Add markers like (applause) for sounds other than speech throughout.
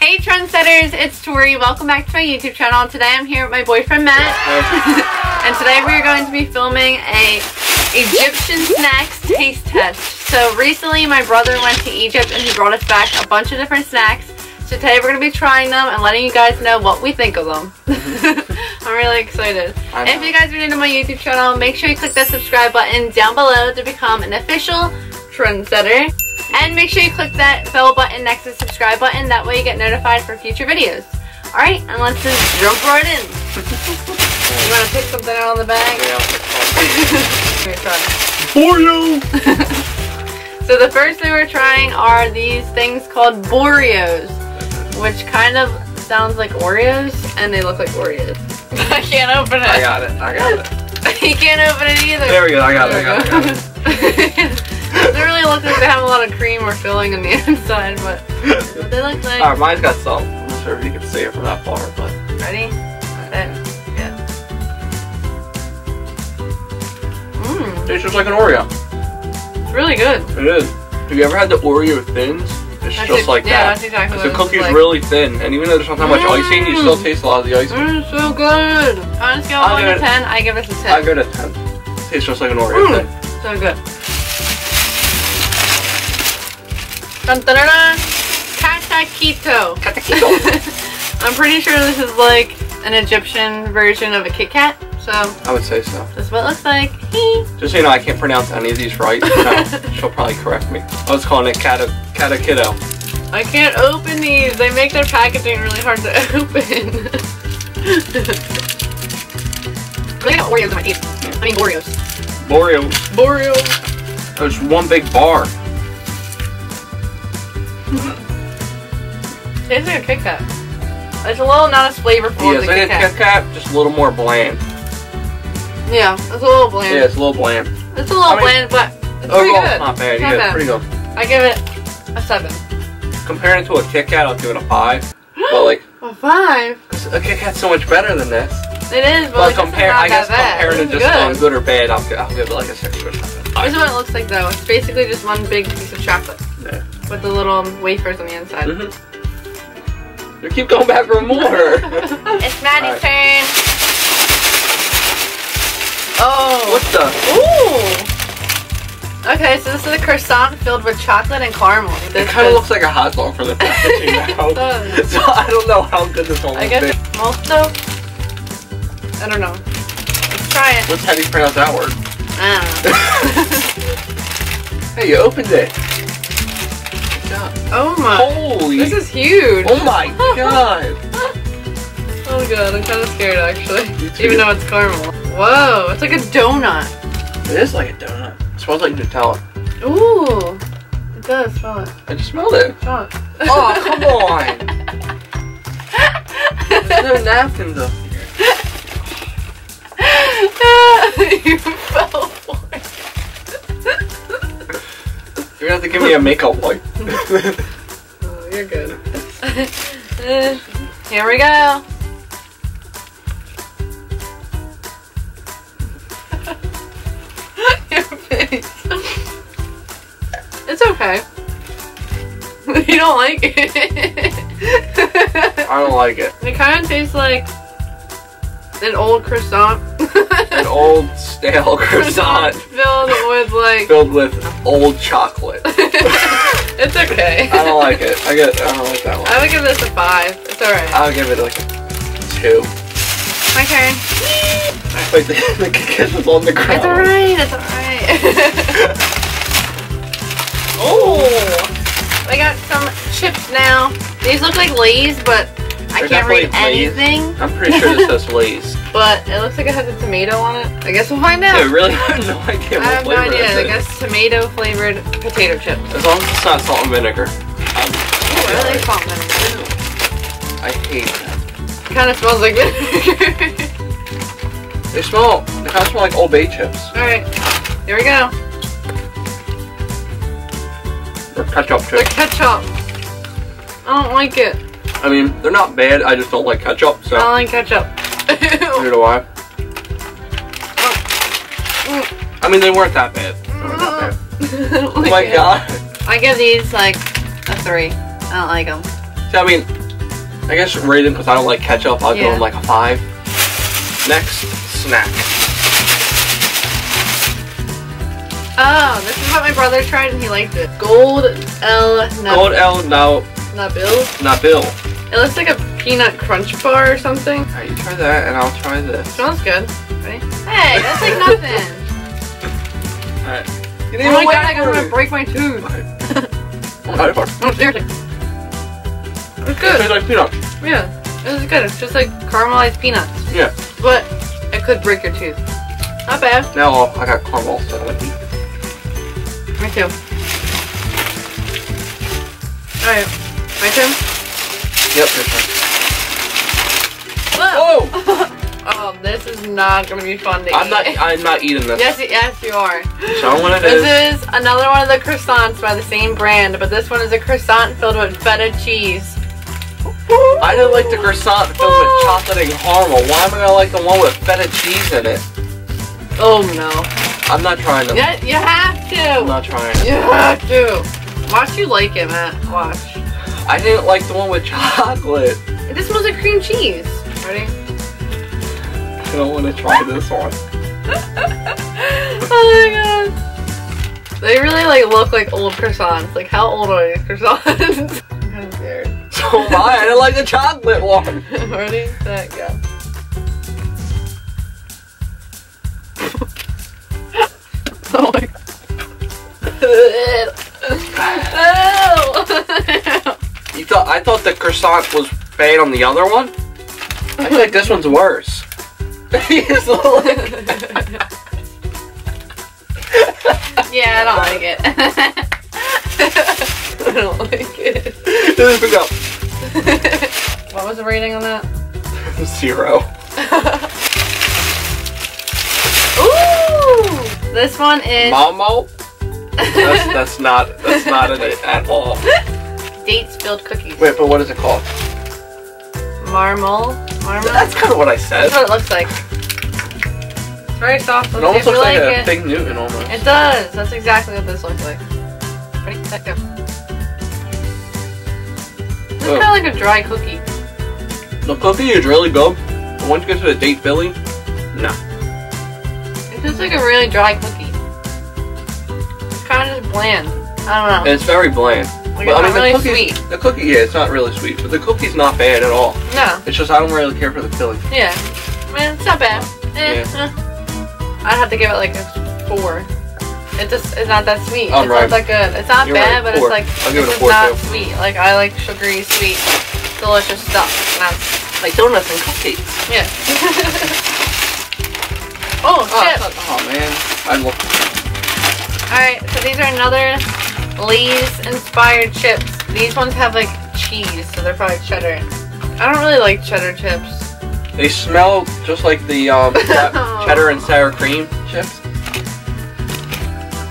Hey trendsetters, it's Tori. Welcome back to my YouTube channel. Today I'm here with my boyfriend Matt. (laughs) and today we are going to be filming a Egyptian snacks taste test. So recently my brother went to Egypt and he brought us back a bunch of different snacks. So today we're going to be trying them and letting you guys know what we think of them. (laughs) I'm really excited. If you guys are new to my YouTube channel, make sure you click that subscribe button down below to become an official trendsetter. And make sure you click that bell button next to the subscribe button. That way you get notified for future videos. Alright, and let's just jump right in. (laughs) you want to pick something out of the bag? Yeah, Here, (laughs) try. Oreo! (laughs) So the first thing we're trying are these things called Boreos, which kind of sounds like Oreos, and they look like Oreos. I can't open it. I got it. I got it. you can't open it either. There we go. I got it. I got it. I got it. They really look like they have a lot of cream or filling on the (laughs) inside, but they look like. Alright, mine's got salt. I'm not sure if you can see it from that far, but. Ready? Mmm, Tastes just like an Oreo. it's really good. It is. Have you ever had the Oreo thins? It's That's just ex- like yeah, that. that's exactly the it cookie's like. really thin, and even though there's not that much icing, you still Mm. taste a lot of the icing. Mm, it's so good. On a scale of I'll 1 give to it- 10, I give it a 10. I go a 10. It Tastes just like an Oreo Mm. thin. So good. Dun, dun, dun. Katakito. (laughs) I'm pretty sure this is like an Egyptian version of a Kit Kat. So, I would say so. this is what it looks like. Just so you know, I can't pronounce any of these right. No, (laughs) she'll probably correct me. I was calling it Kata, Kata I can't open these. They make their packaging really hard to (laughs) open. I got Oreos in my teeth. I mean Oreos. Oreo. Oreos. There's one big bar. Tastes like a Kit Kat. It's a little not as flavorful Yeah, as a like Kit a Kat. Kit Kat, just a little more bland. Yeah, it's a little bland. Yeah, it's a little bland. It's a little I mean, bland, but it's pretty Overall, good. it's not bad. It's yeah, not it's bad. pretty good. I give it a seven. Comparing it to a Kit Kat, I'll give it a five. (gasps) But like, A five. a Kit Kat's so much better than this. It is, but But like, compare, I guess bad. comparing it This is just on good. good or bad, I'll, I'll give it like a six or seven. This is what it looks like though. It's basically just one big piece of chocolate Yeah. with the little wafers on the inside. Mhm. You keep going back for more. (laughs) It's Maddie's Alright. turn. Oh. what the? Ooh. Okay, so this is a croissant filled with chocolate and caramel. It This kind of looks like a hot dog from the (laughs) packaging now. (laughs) So I don't know how good this one I guess it's molto. I don't know. Let's try it. What's how do you pronounce that word? I don't know. hey, you opened it. Oh my. Holy. This is huge. Oh my (laughs) god. Oh god, I'm kind of scared actually. Even though it's caramel. Whoa, it's like a donut. It is like a donut. It smells like Nutella. Ooh. It does, smell it. I just smelled it. Smell it. Oh, come (laughs) on. There's no napkins (laughs) up here. you fell You're gonna have to give me a makeup wipe. (laughs) (laughs) Oh, you're good. Uh, (laughs) Here we go. Your face. It's okay. You don't like it. I don't like it. It kind of tastes like an old croissant. An old stale (laughs) croissant filled with like. filled with old chocolate. (laughs) it's okay. I don't like it. I get. I don't like that one. I would give this a five. It's alright. I'll give it like a two. My turn. Wait, the, (laughs) the kiss is on the ground. It's alright. It's alright. oh. I got some chips now. These look like Lay's, but I They're can't read anything. I'm pretty sure this says Lay's. (laughs) But it looks like it has a tomato on it. I guess we'll find out. (laughs) I really have no idea I have no idea. I guess tomato flavored potato chips. As long as it's not salt and vinegar. I'm, Ooh, what are they salt and vinegar? I hate them. Kind of smells like vinegar. They smell. They kind of smell like Old Bay chips Alright, here we go. or ketchup chips. The chips. ketchup. I don't like it. I mean, they're not bad. I just don't like ketchup. So I don't like ketchup. (laughs) neither do I. I mean, they weren't that bad. They weren't that bad. (laughs) oh my god. I give these like a three. I don't like them. See, I mean, I guess rated because I don't like ketchup. I'll Yeah. go in like a five. Next snack. Oh, this is what my brother tried and he liked it. Gold L Nut Gold L. No, Nabil. not Bill. It looks like a peanut crunch bar or something. All right, you try that, and I'll try this. Smells good. Ready? Hey, that's like nothing. (laughs) All right. Oh my god, I'm gonna break my tooth. Alright. No, (laughs) oh, seriously. It's good. Tastes good. like peanuts. Yeah, it was good. It's just like caramelized peanuts. Yeah. But it could break your tooth. Not bad. Now I got caramel. So I. Me too. Alright, my turn? Yep. your turn. Whoa! Oh! (laughs) Oh, this is not gonna be fun to I'm eat. not. I'm not eating this. Yes, yes, you are. Show 'em what it is. This is another one of the croissants by the same brand, but this one is a croissant filled with feta cheese. I didn't like the croissant filled with chocolate and caramel. Why am I gonna like the one with feta cheese in it? Oh no. I'm not trying to. Yeah, you have to. I'm not trying. You have to. Watch you like it, Matt. Watch. I didn't like the one with chocolate. This smells like cream cheese. Ready? I don't want to try this one. (laughs) oh my god. They really like look like old croissants. Like how old are these croissants? (laughs) I'm kind of scared. So I. I didn't like the chocolate one. (laughs) Ready, set, go. I thought the croissant was bad on the other one. I feel like this one's worse. (laughs) Yeah, I don't like it. (laughs) I don't like it. This is go. what was the rating on that? (laughs) Zero. Ooh! This one is Momo. That's, that's not that's not it at all. Dates filled cookies. Wait, but what is it called? Marmal. Marmal. That's kind of what I said. That's what it looks like. It's very soft. It almost looks like, like a it. Fig Newton almost. It does. That's exactly what this looks like. Ready, set, go. This is Oh. kind of like a dry cookie. The cookie is really good. But once you get to the date filling, no. It's just like a really dry cookie. It's kind of just bland. I don't know. It's very bland. But, it's not really the cookie, sweet. the cookie, yeah, it's not really sweet, but the cookie's not bad at all. No. It's just I don't really care for the filling. Yeah. Man, it's not bad. Eh, Yeah. eh. I'd have to give it like a four. It just it's not that sweet. I'm it's right. not that good. It's not You're bad, right, but four. it's like I'll give it a it's four, not too. sweet. Like I like sugary, sweet, delicious stuff. Like donuts and cupcakes. yeah. (laughs) oh, Oh, chips. oh man, I look. Alright, so these are another Lay's inspired chips. These ones have like cheese, so they're probably cheddar. I don't really like cheddar chips. They smell just like the um, (laughs) cheddar and sour cream chips.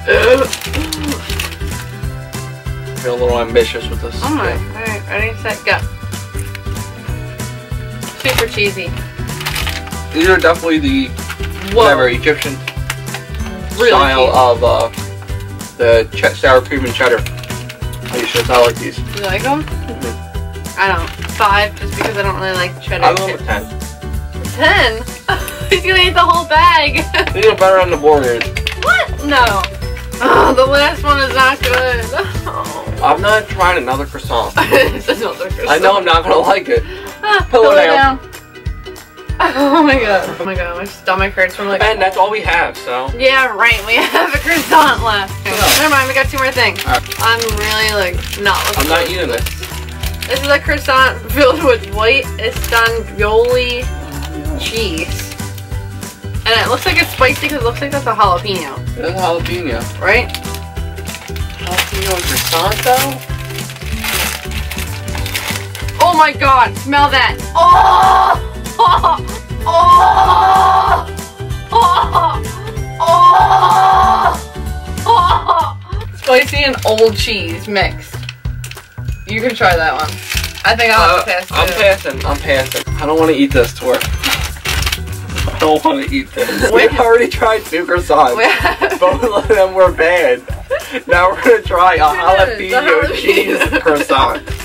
(gasps) Feel a little ambitious with this. Oh my. Alright, ready, set, go. Super cheesy. These are definitely the Whoa. whatever Egyptian Really style cheesy. of uh, the ch- sour cream and cheddar. Are you sure I like these? You like them? I don't. Five, just because I don't really like cheddar I go with ten. Ten? (laughs) He's gonna eat the whole bag. (laughs) These are better on the Warriors. what? No. Oh, the last one is not good. (laughs) Oh. I'm not trying another croissant. it's another I know I'm not gonna like it. Ah, Pillow pillow down. Oh my god. Oh my god, my stomach hurts from like. And that's all we have, so. Yeah, right. We (laughs) have a croissant left. Yeah. Never mind. We got two more things. Alright. I'm really like not looking. I'm not eating this. This is a croissant filled with white Istanbuli cheese. And it looks like it's spicy because it looks like that's a jalapeno, It's jalapeno. right? Jalapeno and croissant though? Oh my god, smell that. Oh! Oh! Oh! Oh! Oh! Spicy and old cheese mixed. You can try that one. I think I'll have to pass Uh, I'm passing. I'm passing. I don't want to eat this, Tor. I don't want to eat this. (laughs) We've already tried two croissants. We have- Both of them were bad. Now we're gonna try a jalapeno cheese croissant. (laughs)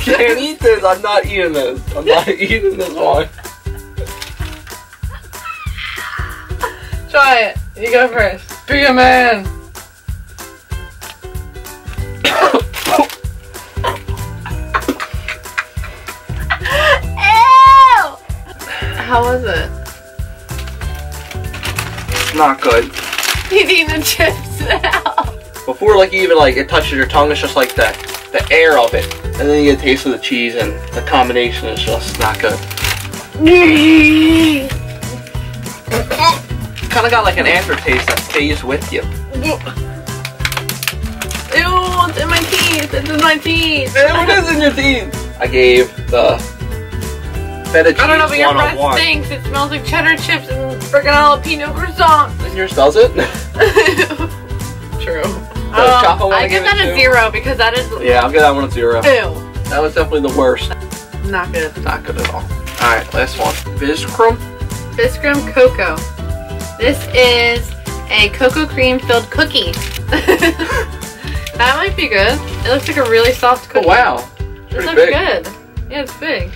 I can't eat this. I'm not eating this. I'm not (laughs) eating this one. Try it. You go first. Be a man. Ew! How was it? Not good. He's eating the chips now. Before like even like it touches your tongue, it's just like the the air of it, and then you get a taste of the cheese, and the combination is just not good. Kind of got like an aftertaste that stays with you. Ew, it's in my teeth. It's in my teeth. It is in your teeth. I gave the feta cheese I don't know, but your breath 101. stinks. It smells like cheddar chips and freaking jalapeno croissant. And yours does it? (laughs) True. One um, I give that a zero because that is yeah, I'll give that one a zero. ew. That was definitely the worst. Not good. Not good at all. Alright, last one. Biscrem. Biscrem cocoa. This is a cocoa cream filled cookie. (laughs) that might be good. It looks like a really soft cookie. Oh cookie. wow. It Pretty looks big. good. Yeah, it's big.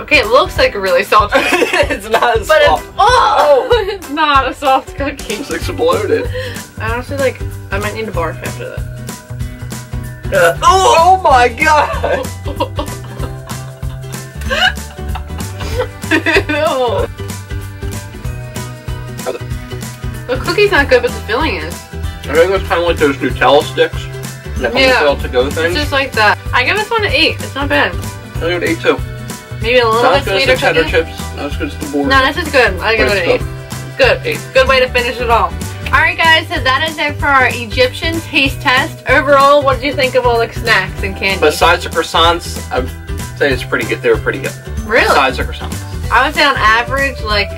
Okay, it looks like a really soft (laughs) cookie. it's not as But soft. it's (laughs) oh, it's not a soft cookie. It's exploded. I honestly like. I might need to barf after that. Uh, oh, oh my god! The cookie's not good, but the filling is. I think it's kind of like those Nutella sticks. That Yeah. to go It's just like that. I give this one an eight. It's not bad. I give it eight too. Maybe a little Not bit as sweeter cheddar cookie. chips. Not as good as the board. No, this is good. I give it an it's eight. Good. Eight. Good way to finish it all. Alright guys, so that is it for our Egyptian taste test. Overall, what did you think of all the snacks and candy? Besides the croissants, I'd say it's pretty good. They were pretty good. really? Besides the croissants. I would say on average, like,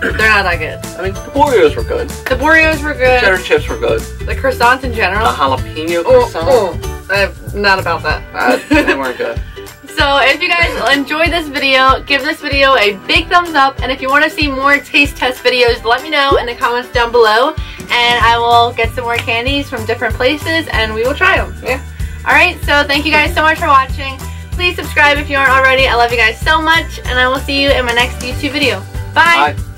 they're not that good. I mean, the Oreos were good. The Boreos were good. The cheddar chips were good. The croissants in general. The jalapeno Oh, croissant. oh, I'm not about that. Uh, they weren't good. (laughs) So if you guys enjoyed this video, give this video a big thumbs up. And if you want to see more taste test videos, let me know in the comments down below. And I will get some more candies from different places and we will try them. Yeah. Alright, so thank you guys so much for watching. Please subscribe if you aren't already. I love you guys so much. And I will see you in my next YouTube video. Bye. Bye.